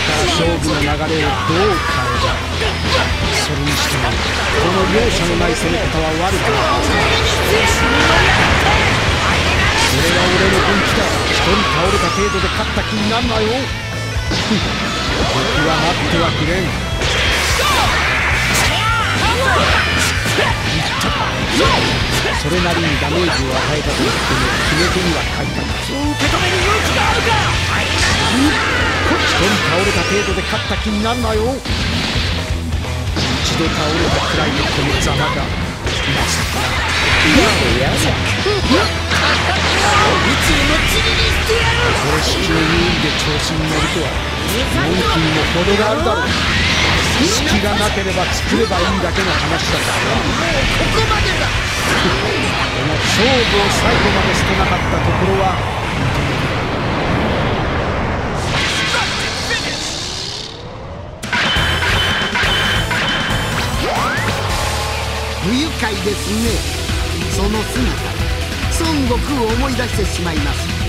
から勝負の流れをどう変えたそれにしてもこの容赦のない攻め方は悪くないそれが俺の本気だ一人倒れた程度で勝った気になんなよ僕は待ってはくれんそれなりにダメージを与えたと言っても決め手には書いた受け止める勇気があるか程度で勝った気になんなよ。一度倒れた。くらいのこのざまがまさかやだ宇宙の塵にしてやるこれ至急入院で調子に乗るとは。文句にも程があるだろう。隙がなければ作ればいいだけの話だから。もうここまでだこの勝負を最後まで捨てなかったところは。不愉快ですね。その姿孫悟空を思い出してしまいます。